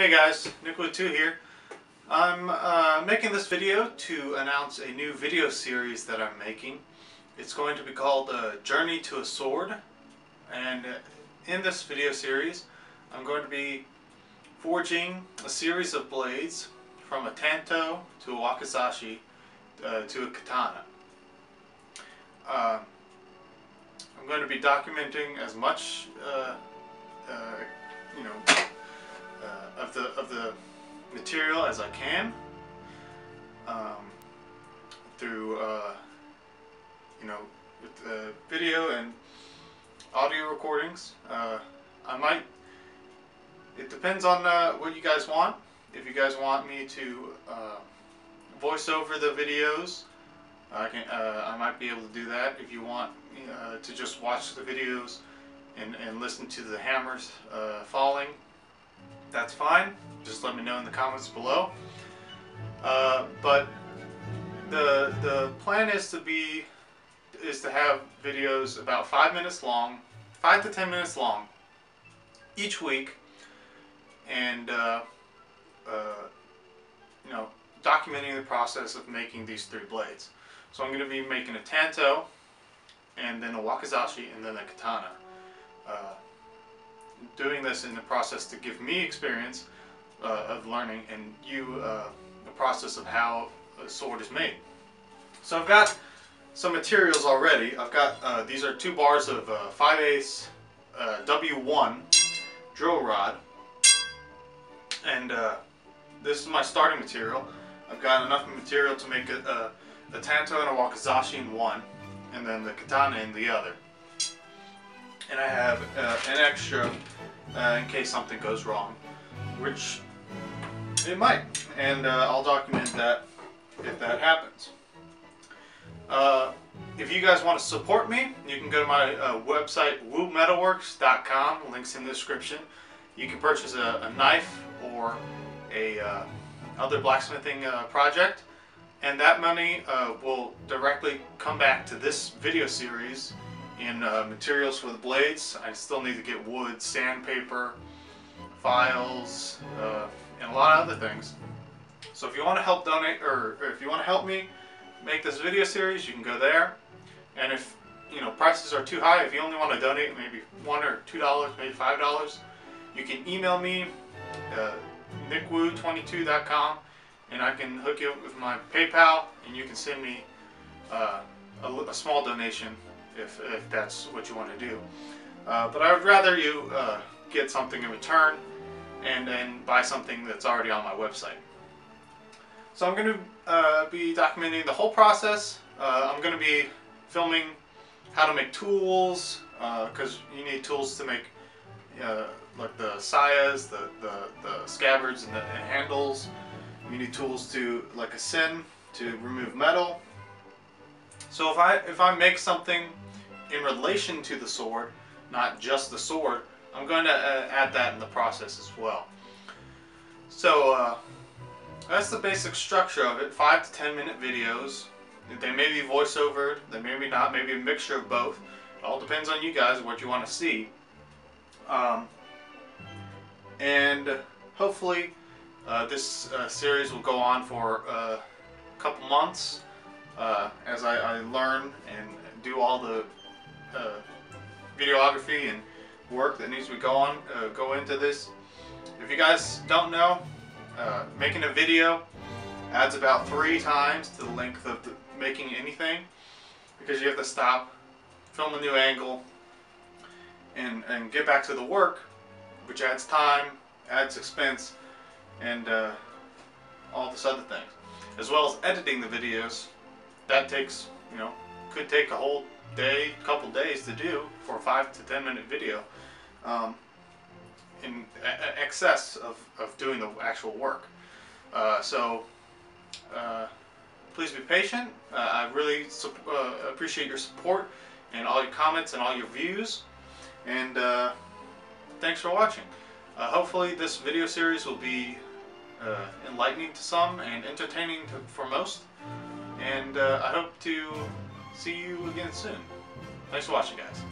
Hey guys, Nickwoo2 here. I'm uh, making this video to announce a new video series that I'm making. It's going to be called uh, Journey to a Sword and in this video series I'm going to be forging a series of blades from a tanto to a wakizashi uh, to a katana. Uh, I'm going to be documenting as much uh, uh, you know of the material as I can um, through uh, you know with the video and audio recordings. Uh, I might. It depends on uh, what you guys want. If you guys want me to uh, voice over the videos, I can. I might be able to do that. If you want to just watch the videos and, and listen to the hammers falling, that's fine. Just let me know in the comments below. Uh, but the the plan is to be is to have videos about five minutes long, five to ten minutes long, each week, and uh, uh, you know documenting the process of making these three blades. So I'm going to be making a tanto, and then a wakizashi, and then a katana. Uh, doing this in the process to give me experience uh, of learning and you uh, the process of how a sword is made. So I've got some materials already. I've got, uh, these are two bars of uh, 5 ace uh, W1 drill rod and uh, this is my starting material. I've got enough material to make a, a, a tanto and a wakizashi in one and then the katana in the other and I have uh, an extra uh, in case something goes wrong, which it might, and uh, I'll document that if that happens. Uh, if you guys want to support me, you can go to my uh, website, woometalworks.com, links in the description. You can purchase a, a knife or a uh, other blacksmithing project, and that money will directly come back to this video series in uh, materials for the blades. I still need to get wood, sandpaper, files, uh, and a lot of other things. So if you want to help donate, or, or if you want to help me make this video series, you can go there. And if you know prices are too high, if you only want to donate maybe one or two dollars, maybe five dollars, you can email me uh, nickwoo22.com and I can hook you up with my PayPal and you can send me uh, a, a small donation if, if that's what you want to do. Uh, but I would rather you uh, get something in return and then buy something that's already on my website. So I'm going to uh, be documenting the whole process. Uh, I'm going to be filming how to make tools because uh, you need tools to make uh, like the sayas, the, the, the scabbards and the and handles. You need tools to like a sin to remove metal. So if I if I make something in relation to the sword, not just the sword, I'm going to uh, add that in the process as well. So uh, that's the basic structure of it. Five to ten minute videos. They may be voiceover, they may be not, maybe a mixture of both. It all depends on you guys what you want to see. Um, and hopefully uh, this uh, series will go on for uh, a couple months uh, as I, I learn and do all the uh, videography and work that needs to go on uh, go into this. If you guys don't know, uh, making a video adds about three times to the length of the, making anything because you have to stop, film a new angle, and, and get back to the work, which adds time, adds expense, and uh, all this other things. As well as editing the videos, that takes, you know, could take a whole day, couple days to do for a five to ten minute video um, in excess of, of doing the actual work. Uh, so uh, please be patient. Uh, I really uh, appreciate your support and all your comments and all your views. And uh, thanks for watching. Uh, hopefully this video series will be enlightening to some and entertaining to, for most. And uh, I hope to see you again soon. Thanks for watching, guys.